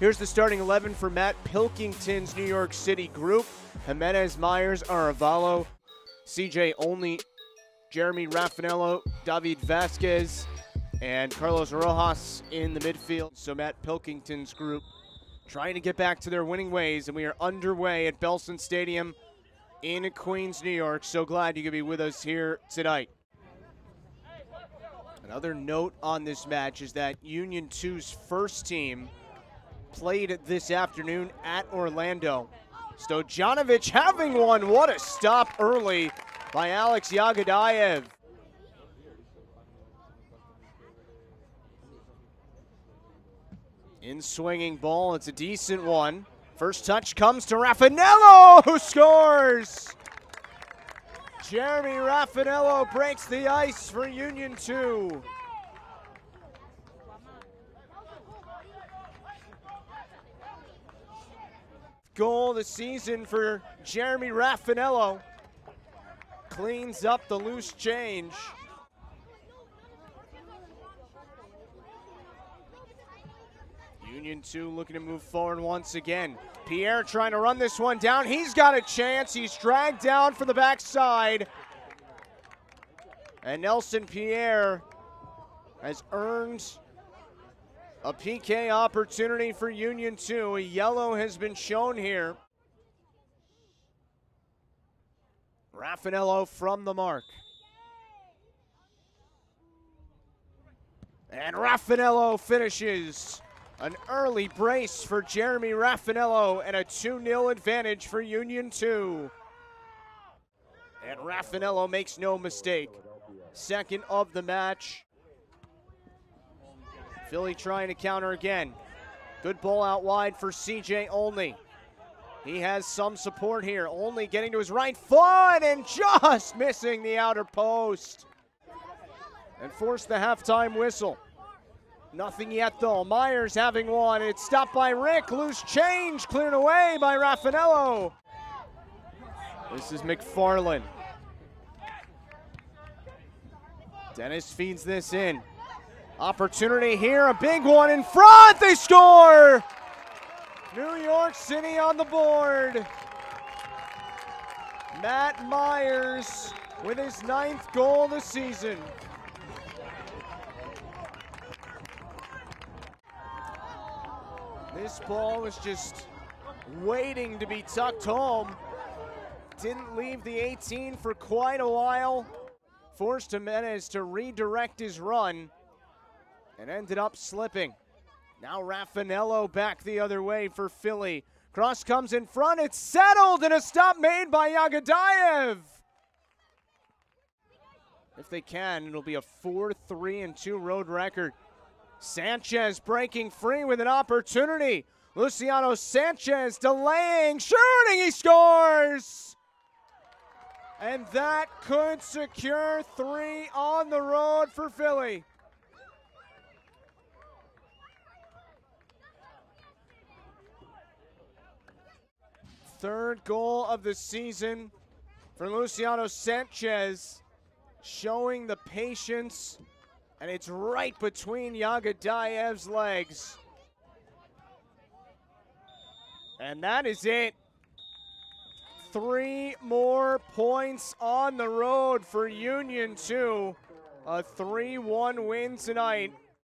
Here's the starting 11 for Matt Pilkington's New York City group. Jimenez, Myers, Aravalo, CJ Olney, Jeremy Rafanello, David Vazquez, and Carlos Rojas in the midfield. So Matt Pilkington's group trying to get back to their winning ways, and we are underway at Belson Stadium in Queens, New York. So glad you could be with us here tonight. Another note on this match is that Union 2's first team played this afternoon at Orlando. Stojanovic having one. What a stop early by Alex Yagadayev. In swinging ball, it's a decent one. First touch comes to Rafanello, who scores. Jeremy Rafanello breaks the ice for Union 2. Goal of the season for Jeremy Rafanello. Cleans up the loose change. Union 2 looking to move forward once again. Pierre trying to run this one down. He's got a chance. He's dragged down for the backside. And Nelson Pierre has earned a PK opportunity for Union 2. A yellow has been shown here. Rafanello from the mark. And Rafanello finishes an early brace for Jeremy Rafanello and a 2 0 advantage for Union 2. And Rafanello makes no mistake. Second of the match. Philly trying to counter again. Good ball out wide for CJ Olney. He has some support here. Olney getting to his right foot and just missing the outer post. And forced the halftime whistle. Nothing yet, though. Myers having one. It's stopped by Rick. Loose change cleared away by Rafanello. This is McFarland. Dennis feeds this in. Opportunity here, a big one in front. They score! New York City on the board. Matt Myers with his ninth goal of the season. This ball was just waiting to be tucked home. Didn't leave the 18 for quite a while. Forced Jimenez to redirect his run and ended up slipping. Now Rafanello back the other way for Philly. Cross comes in front. It's settled and a stop made by Yagadayev. If they can, it'll be a 4 3 and 2 road record. Sanchez breaking free with an opportunity. Luciano Sanchez delaying, shooting, he scores! And that could secure three on the road for Philly. Third goal of the season for Luciano Sanchez, showing the patience and it's right between Yagadayev's legs. And that is it. Three more points on the road for Union 2. A 3 1 win tonight